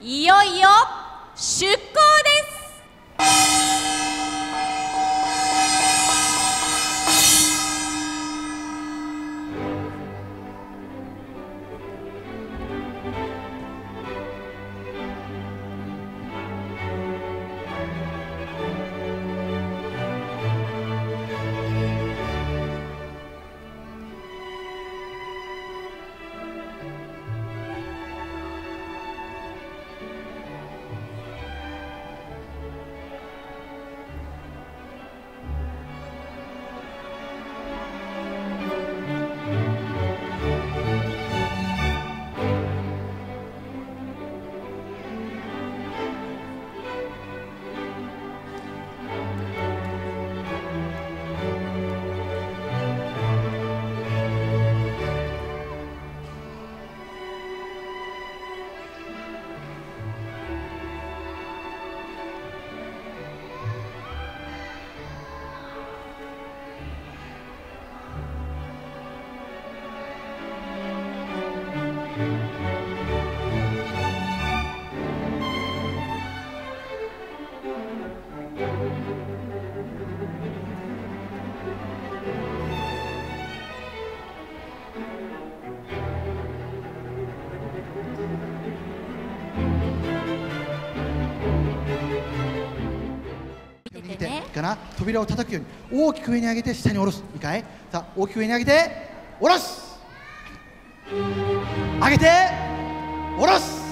いよいよから扉を叩くように大きく上に上げて下に下ろす2回さあ大きく上に上げて下ろす上げて下ろす。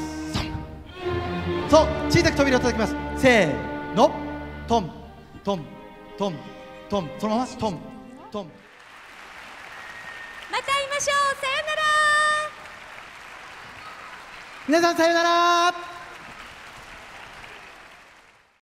そう小さく扉を叩きます。せーの。トントントントン。そのままトントン。また会いましょう。さよなら。皆さんさようなら